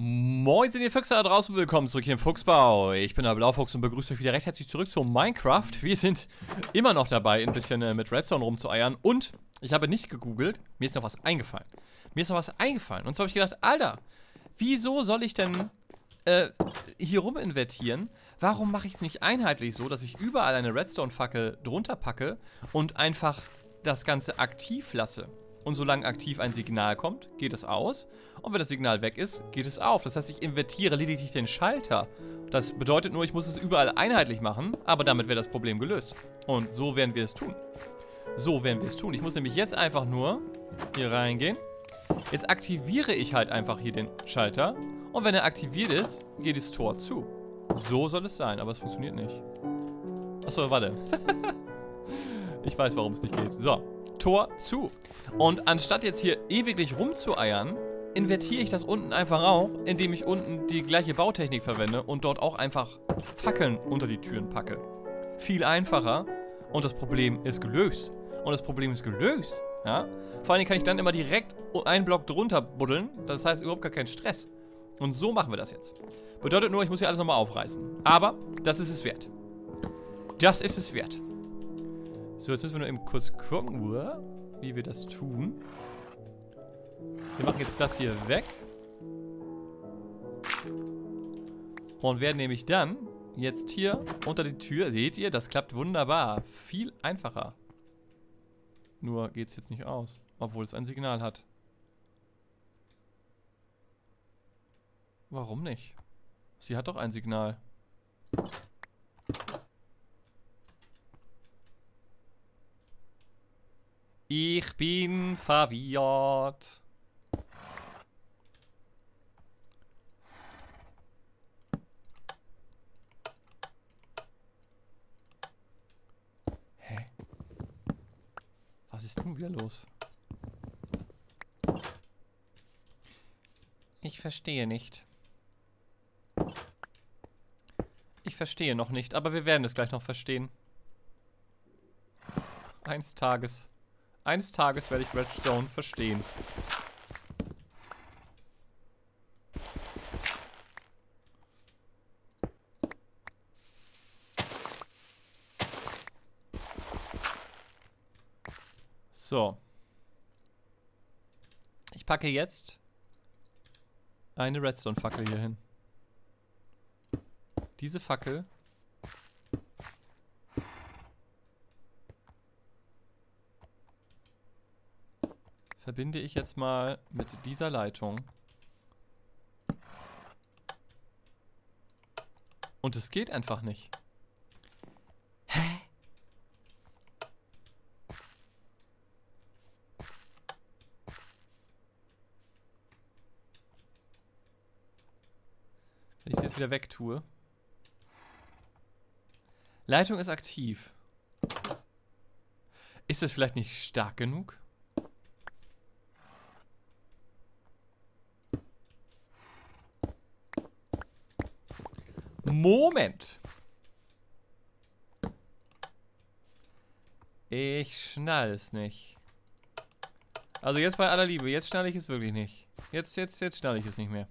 Moin sind ihr Füchse da draußen, willkommen zurück hier im Fuchsbau. Ich bin der Blaufuchs und begrüße euch wieder recht herzlich zurück zu Minecraft. Wir sind immer noch dabei, ein bisschen äh, mit Redstone rumzueiern und ich habe nicht gegoogelt, mir ist noch was eingefallen. Mir ist noch was eingefallen und zwar habe ich gedacht, Alter, wieso soll ich denn äh, hier rum invertieren? Warum mache ich es nicht einheitlich so, dass ich überall eine Redstone-Fackel drunter packe und einfach das Ganze aktiv lasse? Und solange aktiv ein Signal kommt, geht es aus. Und wenn das Signal weg ist, geht es auf. Das heißt, ich invertiere lediglich den Schalter. Das bedeutet nur, ich muss es überall einheitlich machen, aber damit wäre das Problem gelöst. Und so werden wir es tun. So werden wir es tun. Ich muss nämlich jetzt einfach nur hier reingehen. Jetzt aktiviere ich halt einfach hier den Schalter. Und wenn er aktiviert ist, geht das Tor zu. So soll es sein, aber es funktioniert nicht. Achso, warte. ich weiß, warum es nicht geht. So, Tor zu. Und anstatt jetzt hier ewiglich rumzueiern, invertiere ich das unten einfach auch, indem ich unten die gleiche Bautechnik verwende und dort auch einfach Fackeln unter die Türen packe. Viel einfacher und das Problem ist gelöst. Und das Problem ist gelöst, ja. Vor allem kann ich dann immer direkt einen Block drunter buddeln, das heißt überhaupt gar kein Stress. Und so machen wir das jetzt. Bedeutet nur, ich muss hier alles nochmal aufreißen. Aber das ist es wert. Das ist es wert. So, jetzt müssen wir nur eben kurz gucken, wie wir das tun. Wir machen jetzt das hier weg. Und werden nämlich dann jetzt hier unter die Tür, seht ihr, das klappt wunderbar. Viel einfacher. Nur geht es jetzt nicht aus, obwohl es ein Signal hat. Warum nicht? Sie hat doch ein Signal. Ich bin verwirrt. Hä? Was ist nun wieder los? Ich verstehe nicht. Ich verstehe noch nicht, aber wir werden es gleich noch verstehen. Eines Tages. Eines Tages werde ich Redstone verstehen. So. Ich packe jetzt eine Redstone-Fackel hier hin. Diese Fackel verbinde ich jetzt mal mit dieser Leitung. Und es geht einfach nicht. Hä? Wenn ich sie jetzt wieder wegtue. Leitung ist aktiv. Ist das vielleicht nicht stark genug? Moment. Ich schnall es nicht. Also jetzt bei aller Liebe, jetzt schnall ich es wirklich nicht. Jetzt, jetzt, jetzt schnall ich es nicht mehr.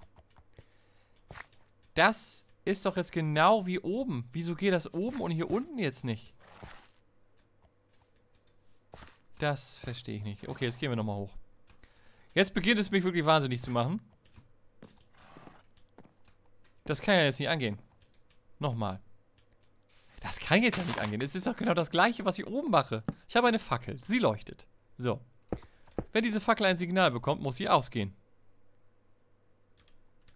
Das ist doch jetzt genau wie oben. Wieso geht das oben und hier unten jetzt nicht? Das verstehe ich nicht. Okay, jetzt gehen wir nochmal hoch. Jetzt beginnt es mich wirklich wahnsinnig zu machen. Das kann ja jetzt nicht angehen. Nochmal. Das kann jetzt ja nicht angehen. Es ist doch genau das gleiche, was ich oben mache. Ich habe eine Fackel. Sie leuchtet. So. Wenn diese Fackel ein Signal bekommt, muss sie ausgehen.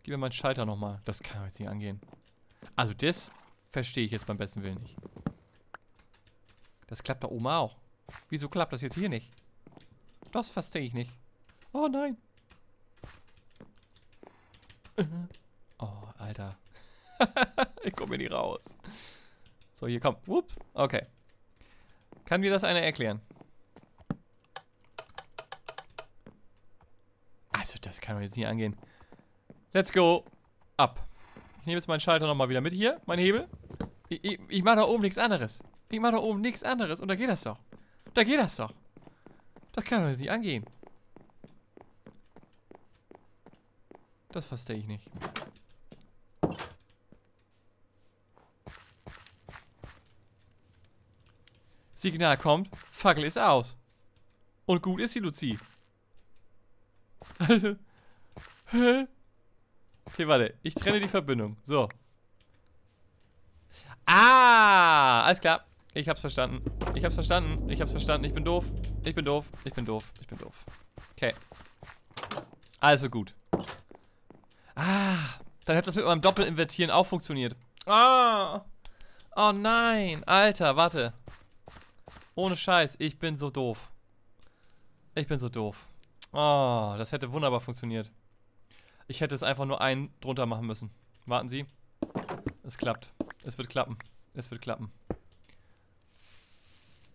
Gib mir meinen Schalter nochmal. Das kann jetzt nicht angehen. Also das verstehe ich jetzt beim besten Willen nicht. Das klappt da oben auch. Wieso klappt das jetzt hier nicht? Das verstehe ich nicht. Oh nein. Oh, Alter. ich komme hier nicht raus. So, hier, komm. Whoop. Okay. Kann mir das einer erklären? Also, das kann man jetzt nicht angehen. Let's go. Ab. Ich nehme jetzt meinen Schalter nochmal wieder mit hier. Mein Hebel. Ich, ich, ich mache da oben nichts anderes. Ich mache da oben nichts anderes. Und da geht das doch. Da geht das doch. Das kann man jetzt nicht angehen. Das verstehe ich nicht. Signal kommt, Fackel ist aus. Und gut ist die Luzi. Also. Hä? Okay, warte. Ich trenne die Verbindung. So. Ah! Alles klar. Ich hab's verstanden. Ich hab's verstanden. Ich hab's verstanden. Ich bin doof. Ich bin doof. Ich bin doof. Ich bin doof. Okay. Alles wird gut. Ah! Dann hätte das mit meinem Doppelinvertieren auch funktioniert. Ah! Oh nein! Alter, warte. Ohne Scheiß, ich bin so doof. Ich bin so doof. Oh, das hätte wunderbar funktioniert. Ich hätte es einfach nur einen drunter machen müssen. Warten Sie. Es klappt. Es wird klappen. Es wird klappen.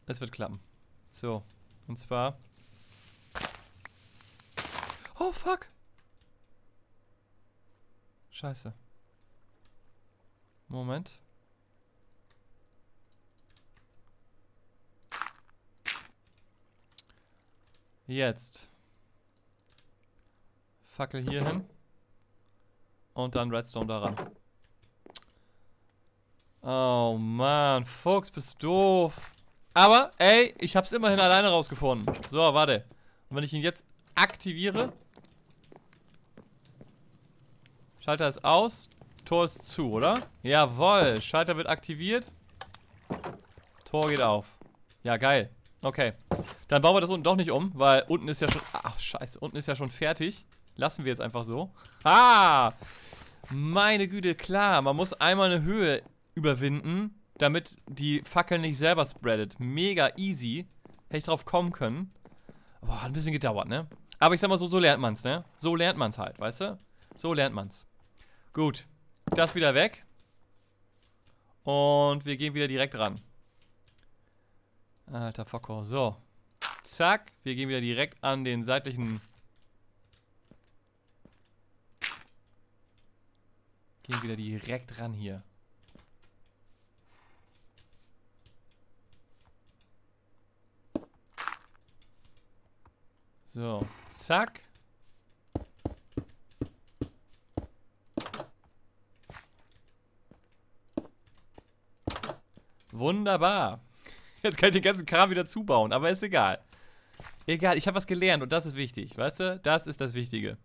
Es wird klappen. So. Und zwar... Oh, fuck. Scheiße. Moment. Jetzt. Fackel hier hin. Und dann Redstone daran. Oh Mann, Fuchs, bist du doof. Aber, ey, ich hab's immerhin alleine rausgefunden. So, warte. Und wenn ich ihn jetzt aktiviere. Schalter ist aus. Tor ist zu, oder? Jawoll, Schalter wird aktiviert. Tor geht auf. Ja, geil. Okay. Dann bauen wir das unten doch nicht um, weil unten ist ja schon... Ach, scheiße. Unten ist ja schon fertig. Lassen wir jetzt einfach so. Ah! Meine Güte, klar. Man muss einmal eine Höhe überwinden, damit die Fackel nicht selber spreadet. Mega easy. Hätte ich drauf kommen können. Boah, hat ein bisschen gedauert, ne? Aber ich sag mal so, so lernt man's, ne? So lernt man's halt, weißt du? So lernt man's. Gut. Das wieder weg. Und wir gehen wieder direkt ran. Alter Focko. So. Zack. Wir gehen wieder direkt an den seitlichen... Gehen wieder direkt ran hier. So. Zack. Wunderbar. Jetzt kann ich den ganzen Kram wieder zubauen, aber ist egal. Egal, ich habe was gelernt und das ist wichtig, weißt du? Das ist das Wichtige.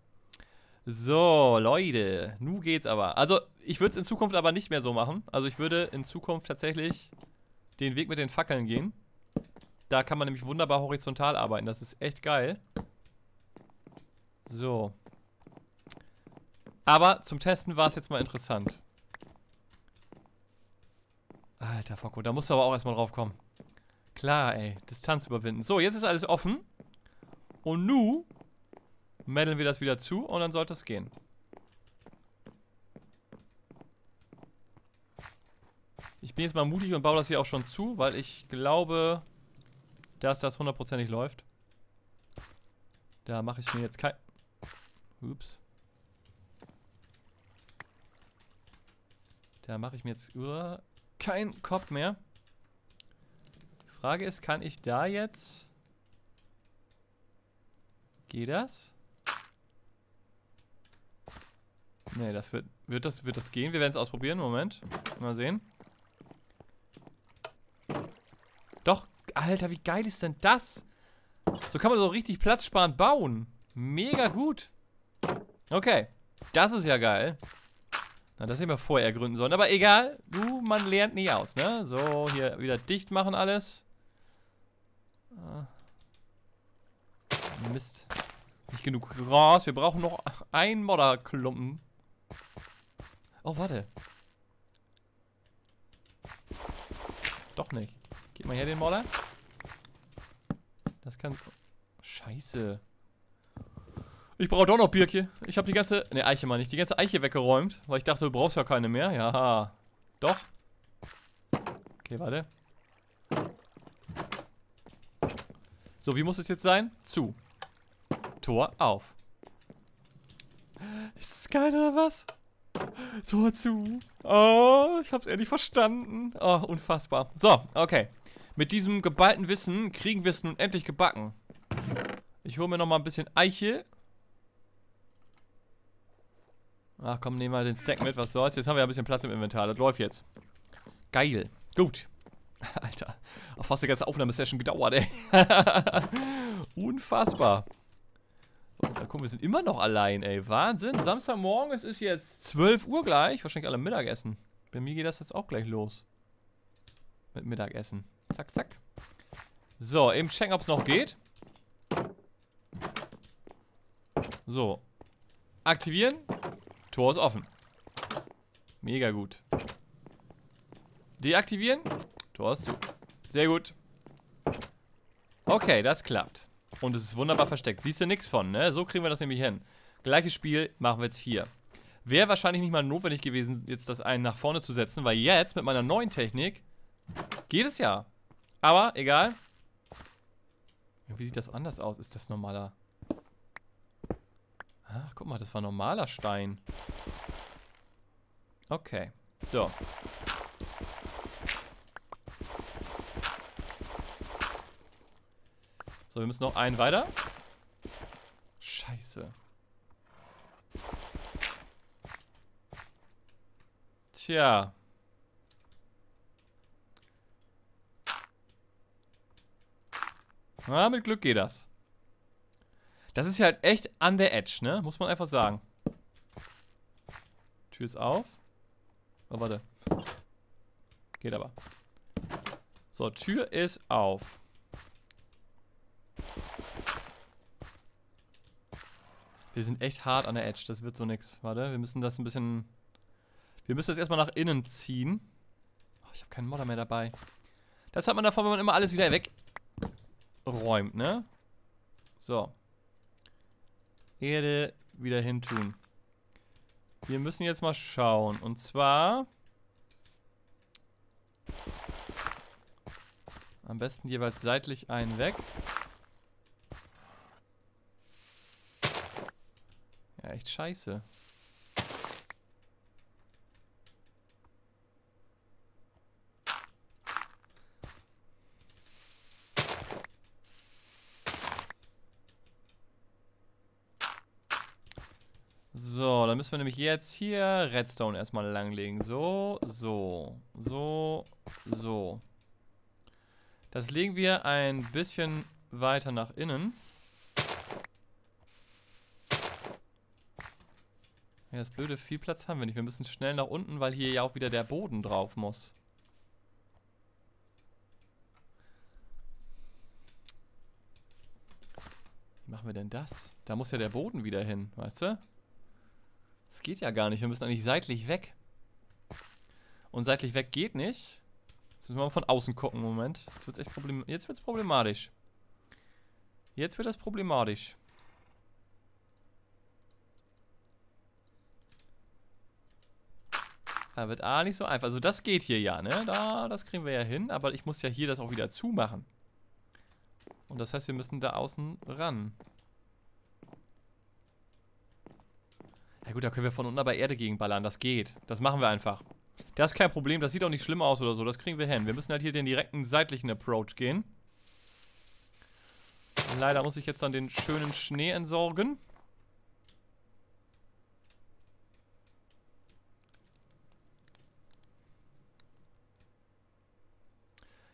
So, Leute, nun geht's aber. Also, ich würde es in Zukunft aber nicht mehr so machen. Also, ich würde in Zukunft tatsächlich den Weg mit den Fackeln gehen. Da kann man nämlich wunderbar horizontal arbeiten. Das ist echt geil. So. Aber zum Testen war es jetzt mal interessant. Alter Focko, da musst du aber auch erstmal drauf kommen. Klar, ey. Distanz überwinden. So, jetzt ist alles offen. Und nu meddeln wir das wieder zu und dann sollte es gehen. Ich bin jetzt mal mutig und baue das hier auch schon zu, weil ich glaube, dass das hundertprozentig läuft. Da mache ich mir jetzt kein... Ups. Da mache ich mir jetzt uh, kein Kopf mehr. Frage ist, kann ich da jetzt... Geht das? Ne, das wird... Wird das, wird das gehen? Wir werden es ausprobieren. Moment. Mal sehen. Doch. Alter, wie geil ist denn das? So kann man so richtig platzsparend bauen. Mega gut. Okay. Das ist ja geil. Na, das hätten wir vorher ergründen sollen. Aber egal. Du, man lernt nie aus, ne? So, hier wieder dicht machen alles. Ah. Mist. Nicht genug Gras. Wir brauchen noch einen Modderklumpen. Oh, warte. Doch nicht. Gib mal her den Modder. Das kann... Scheiße. Ich brauche doch noch Birke. Ich habe die ganze... Ne, Eiche mal nicht. Die ganze Eiche weggeräumt. Weil ich dachte, du brauchst ja keine mehr. Ja. Doch. Okay, warte. So, wie muss es jetzt sein? Zu. Tor auf. Ist das geil oder was? Tor zu. Oh, ich hab's endlich verstanden. Oh, unfassbar. So, okay. Mit diesem geballten Wissen kriegen wir es nun endlich gebacken. Ich hole mir noch mal ein bisschen Eiche. Ach komm, nehmen wir den Stack mit, was soll's. Jetzt haben wir ein bisschen Platz im Inventar, das läuft jetzt. Geil. Gut. Alter, auf fast die ganze Aufnahmesession gedauert, ey. Unfassbar. So, dann gucken, wir sind immer noch allein, ey. Wahnsinn. Samstagmorgen, es ist jetzt 12 Uhr gleich. Wahrscheinlich alle Mittagessen. Bei mir geht das jetzt auch gleich los. Mit Mittagessen. Zack, zack. So, eben checken, ob es noch geht. So. Aktivieren. Tor ist offen. Mega gut. Deaktivieren. Tor ist zu. Sehr gut. Okay, das klappt. Und es ist wunderbar versteckt. Siehst du nichts von, ne? So kriegen wir das nämlich hin. Gleiches Spiel machen wir jetzt hier. Wäre wahrscheinlich nicht mal notwendig gewesen, jetzt das einen nach vorne zu setzen, weil jetzt mit meiner neuen Technik geht es ja. Aber egal. Wie sieht das anders aus? Ist das normaler? Ach, guck mal, das war normaler Stein. Okay. So. So, wir müssen noch einen weiter. Scheiße. Tja. Na, mit Glück geht das. Das ist ja halt echt an der Edge, ne? Muss man einfach sagen. Tür ist auf. Oh, warte. Geht aber. So, Tür ist auf. Wir sind echt hart an der Edge. Das wird so nix. Warte, wir müssen das ein bisschen... Wir müssen das erstmal nach innen ziehen. Oh, ich habe keinen Modder mehr dabei. Das hat man davon, wenn man immer alles wieder wegräumt, ne? So. Erde wieder hin tun. Wir müssen jetzt mal schauen. Und zwar... Am besten jeweils seitlich einen weg. Echt scheiße. So, dann müssen wir nämlich jetzt hier Redstone erstmal langlegen. So, so, so, so. Das legen wir ein bisschen weiter nach innen. Das Blöde, viel Platz haben wir nicht. Wir müssen schnell nach unten, weil hier ja auch wieder der Boden drauf muss. Wie machen wir denn das? Da muss ja der Boden wieder hin, weißt du? Das geht ja gar nicht. Wir müssen eigentlich seitlich weg. Und seitlich weg geht nicht. Jetzt müssen wir mal von außen gucken. Moment. Jetzt wird es problem problematisch. Jetzt wird das problematisch. Da wird A nicht so einfach. Also das geht hier ja, ne? Da, das kriegen wir ja hin. Aber ich muss ja hier das auch wieder zumachen. Und das heißt, wir müssen da außen ran. Ja gut, da können wir von unten aber Erde gegenballern. Das geht. Das machen wir einfach. Das ist kein Problem. Das sieht auch nicht schlimm aus oder so. Das kriegen wir hin. Wir müssen halt hier den direkten seitlichen Approach gehen. Leider muss ich jetzt dann den schönen Schnee entsorgen.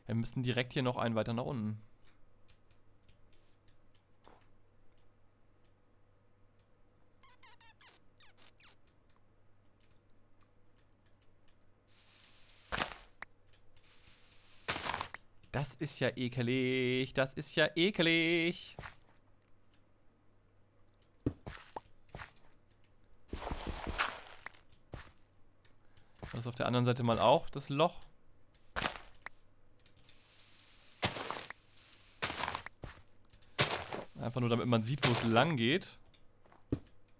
Wir müssen direkt hier noch einen weiter nach unten. Das ist ja ekelig. Das ist ja ekelig. Das ist auf der anderen Seite mal auch das Loch. Einfach nur, damit man sieht, wo es lang geht.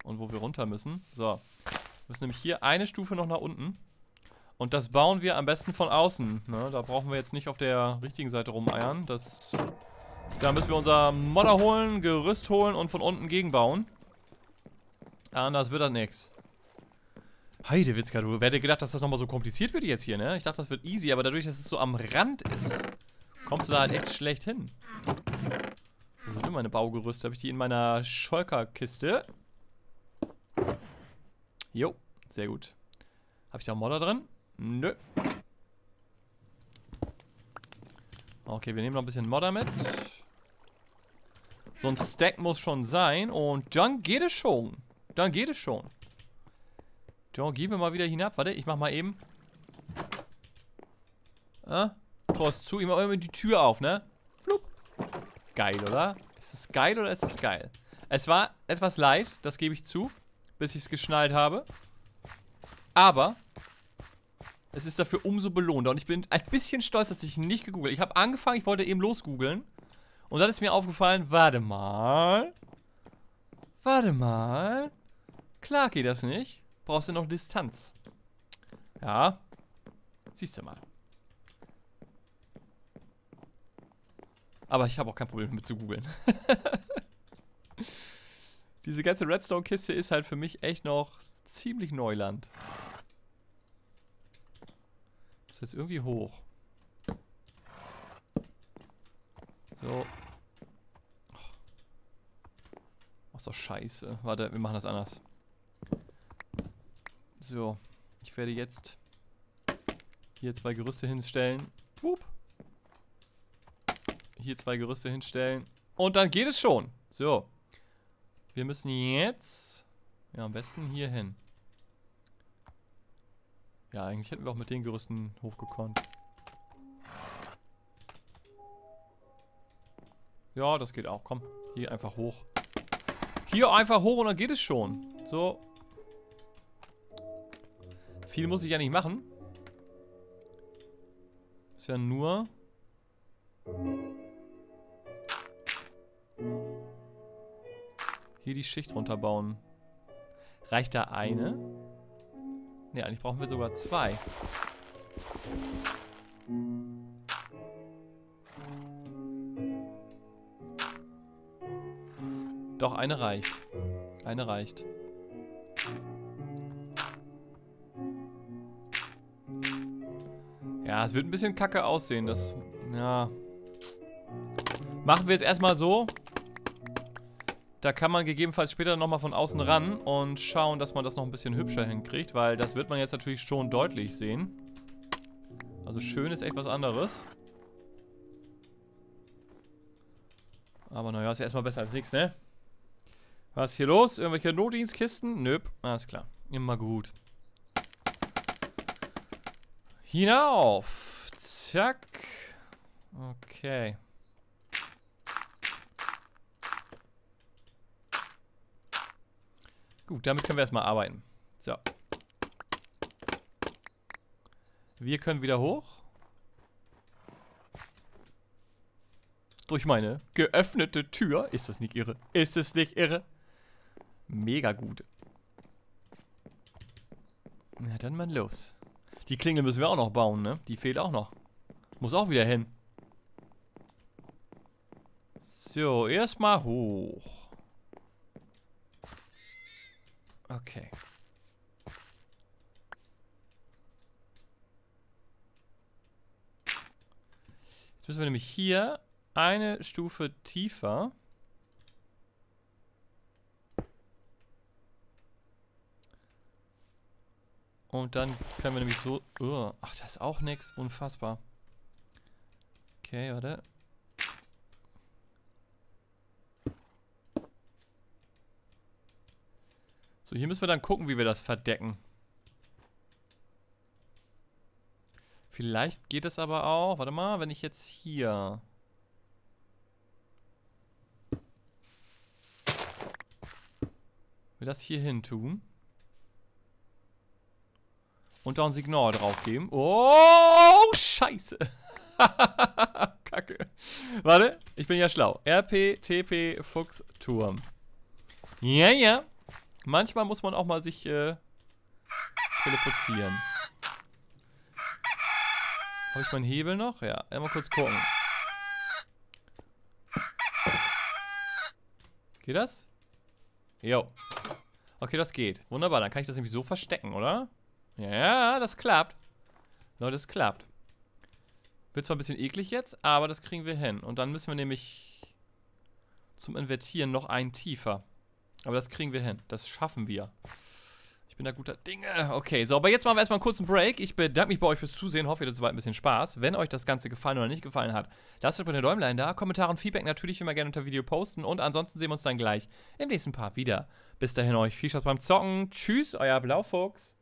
Und wo wir runter müssen. So. Wir müssen nämlich hier eine Stufe noch nach unten. Und das bauen wir am besten von außen. Ne? Da brauchen wir jetzt nicht auf der richtigen Seite rumeiern. Das, da müssen wir unser Modder holen, Gerüst holen und von unten gegenbauen. Anders wird das nichts. Heidewitzka, du hätte gedacht, dass das nochmal so kompliziert wird jetzt hier, ne? Ich dachte, das wird easy, aber dadurch, dass es so am Rand ist, kommst du da halt echt schlecht hin. Sind meine Baugerüste? Habe ich die in meiner Scholkerkiste? Jo, sehr gut. Habe ich da Modder drin? Nö. Okay, wir nehmen noch ein bisschen Modder mit. So ein Stack muss schon sein. Und dann geht es schon. Dann geht es schon. Dann gehen wir mal wieder hinab. Warte, ich mach mal eben. Ah, Tor ist zu. Ich mach immer die Tür auf, ne? Flup. Geil, oder? Ist es geil oder ist es geil? Es war etwas leid, das gebe ich zu, bis ich es geschnallt habe. Aber es ist dafür umso belohnter. Und ich bin ein bisschen stolz, dass ich nicht gegoogelt Ich habe angefangen, ich wollte eben losgoogeln. Und dann ist mir aufgefallen, warte mal. Warte mal. Klar geht das nicht. Brauchst du noch Distanz. Ja. Siehst du mal. Aber ich habe auch kein Problem damit zu googeln. Diese ganze Redstone-Kiste ist halt für mich echt noch ziemlich Neuland. Ist jetzt irgendwie hoch. So. Ach so, scheiße. Warte, wir machen das anders. So. Ich werde jetzt hier zwei Gerüste hinstellen. Hier zwei Gerüste hinstellen. Und dann geht es schon. So. Wir müssen jetzt... Ja, am besten hier hin. Ja, eigentlich hätten wir auch mit den Gerüsten hochgekonnt. Ja, das geht auch. Komm, hier einfach hoch. Hier einfach hoch und dann geht es schon. So. Viel muss ich ja nicht machen. Ist ja nur... Hier die Schicht runterbauen. Reicht da eine? Ne, eigentlich brauchen wir sogar zwei. Doch, eine reicht. Eine reicht. Ja, es wird ein bisschen kacke aussehen. Das, ja. Machen wir jetzt erstmal so. Da kann man gegebenenfalls später nochmal von außen ran und schauen, dass man das noch ein bisschen hübscher hinkriegt, weil das wird man jetzt natürlich schon deutlich sehen. Also schön ist echt was anderes. Aber naja, ist ja erstmal besser als nichts, ne? Was ist hier los? Irgendwelche Notdienstkisten? Nöp. Alles klar. Immer gut. Hinauf. Zack. Okay. Gut, damit können wir erstmal arbeiten. So. Wir können wieder hoch. Durch meine geöffnete Tür. Ist das nicht irre? Ist es nicht irre? Mega gut. Na dann mal los. Die Klingel müssen wir auch noch bauen, ne? Die fehlt auch noch. Muss auch wieder hin. So, erstmal hoch. Okay. Jetzt müssen wir nämlich hier eine Stufe tiefer. Und dann können wir nämlich so... Oh, ach, das ist auch nichts. Unfassbar. Okay, warte. So, hier müssen wir dann gucken, wie wir das verdecken. Vielleicht geht es aber auch... Warte mal, wenn ich jetzt hier... Wir das hier hin tun. Und da ein Signal drauf geben. Oh, scheiße. Kacke. Warte, ich bin ja schlau. RP, TP, Fuchs, Turm. Ja, ja. Manchmal muss man auch mal sich äh, teleportieren. Habe ich meinen Hebel noch? Ja, einmal kurz gucken. Geht das? Jo. Okay, das geht. Wunderbar, dann kann ich das nämlich so verstecken, oder? Ja, das klappt. Leute, das klappt. Wird zwar ein bisschen eklig jetzt, aber das kriegen wir hin. Und dann müssen wir nämlich zum Invertieren noch einen tiefer. Aber das kriegen wir hin. Das schaffen wir. Ich bin da guter Dinge. Okay, so, aber jetzt machen wir erstmal einen kurzen Break. Ich bedanke mich bei euch fürs Zusehen. Hoffe, ihr hattet soweit ein bisschen Spaß. Wenn euch das Ganze gefallen oder nicht gefallen hat, lasst euch bei den Däumlein da. Kommentare und Feedback natürlich immer gerne unter Video posten. Und ansonsten sehen wir uns dann gleich im nächsten Part wieder. Bis dahin euch viel Spaß beim Zocken. Tschüss, euer Blaufuchs.